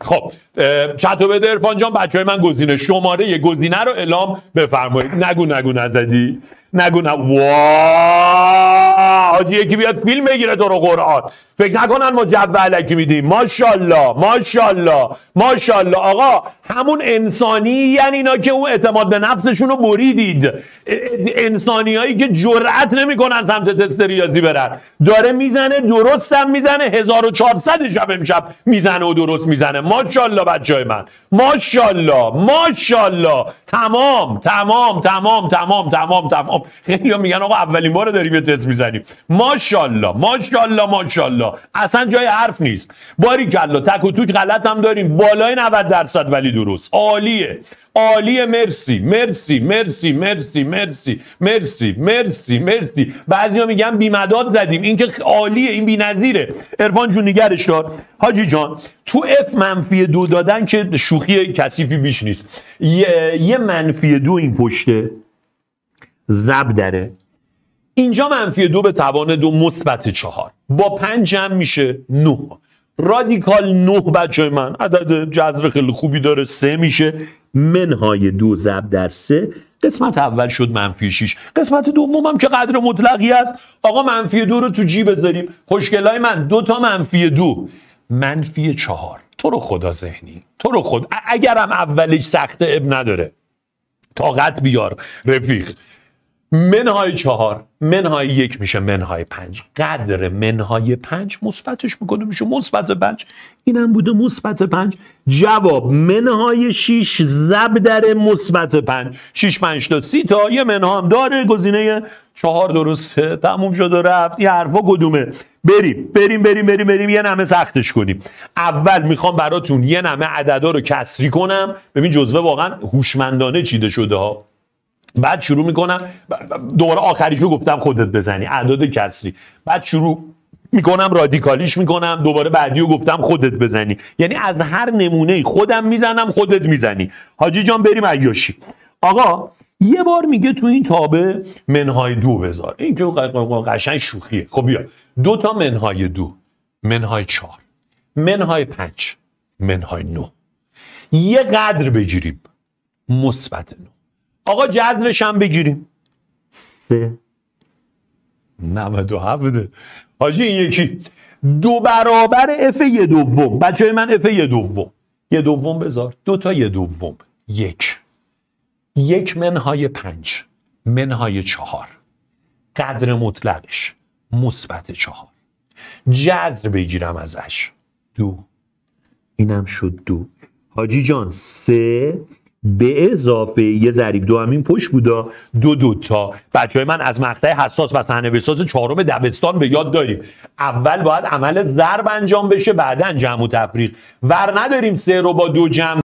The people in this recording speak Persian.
خب چطور بده ارفان جان بچه های من گزینه شماره گزینه رو اعلام بفرمایید. نگو نگو نزدی. نگو نه. حاجی یکی بیاد فیلم بگیره تو رو قرآن. فکر نکنن ما جدول علکی میدیم. ماشاءالله ماشاءالله ماشاءالله. آقا همون انسانی یعنی اینا که اون اعتماد به نفسشون رو بریدید. انسانی هایی که جرأت نمی‌کنن سمت تست ریاضی برن. داره می‌زنه درست هم می‌زنه 1400 شب امشب می‌زنه و درست می‌زنه. ماشاءالله بچهای من. ماشاءالله ماشاءالله. تمام تمام تمام تمام تمام تمام. خیلی میگن آقا اولین بار داریم یه تست می‌زنیم. ماشاءالله ماشاءالله ماشاءالله. اصلا جای حرف نیست. باری کلا تک و توک غلط هم داریم. بالای 90 درصد ولی درست. عالیه. عالیه. مرسی مرسی مرسی مرسی مرسی مرسی مرسی مرسی. بعضیا میگن بیمداد زدیم. این که عالیه این بی‌نظیره عرفان جون نگرش دار. حاجی جان تو اف منفی دو دادن که شوخی کثیفی بیش نیست. یه, یه منفی دو این پشته. زب داره اینجا منفی دو به توان دو مثبت چهار. با پنج جمع میشه نه. رادیکال نه بچه من. عدد جذر خیلی خوبی داره سه میشه. منهای دو ضرب در سه. قسمت اول شد منفی 6 قسمت دوم هم که قدر مطلقی است. آقا منفی دو رو تو جی بذاریم. خوشگلای من دو تا منفی دو. منفی چهار. تو رو خدا ذهنی. تو رو خود اگرم اولش سخت اب نداره. طاقت بیار رفیق. منهای چهار منهای یک میشه منهای پنج. قدر منهای پنج مثبتش می‌کنه میشه مثبت پنج. اینم بوده مثبت پنج. جواب منهای شیش زب در مثبت پنج. شیش پنج تا سی تا یه منها هم داره. گزینه چهار درسته تموم شد و رفت. یه حرفا کدومه؟ بریم بریم بریم بریم بریم. یه نمه سختش کنیم. اول می‌خوام براتون یه نمه عددا رو کسری کنم. ببین جزوه واقعا هوشمندانه چیده شده ها. بعد شروع می‌کنم. دوباره آخریشو گفتم خودت بزنی. اعداد کسری. بعد شروع می‌کنم رادیکالیش می‌کنم. دوباره بعدی رو گفتم خودت بزنی. یعنی از هر نمونه خودم می‌زنم خودت می‌زنی. حاجی جان بریم عیاشی. آقا یه بار میگه تو این تابه منهای دو بذار. این که قشنگ شوخیه. خب بیا. دو تا منهای دو. منهای چهار. منهای پنج. منهای نو یه قدر بگیریم. مثبت نو آقا جذرش هم بگیریم. سه. 97 حاجی این یکی. دو برابر اف یه دوم. بچه من اف یه دوم. یه دوم بذار. دو تا یه دوم. یک. یک منهای پنج. منهای چهار. قدر مطلقش مثبت چهار. جذر بگیرم ازش. دو. اینم شد دو. حاجی جان سه. به اضافه یه ضریب دو همین پشت بودا دو دوتا بچه های من از مقطع حساس و صحنه بساز چهارم دبستان به یاد داریم. اول باید عمل ضرب انجام بشه بعدا جمع و تفریق. ور نداریم سه رو با دو جمع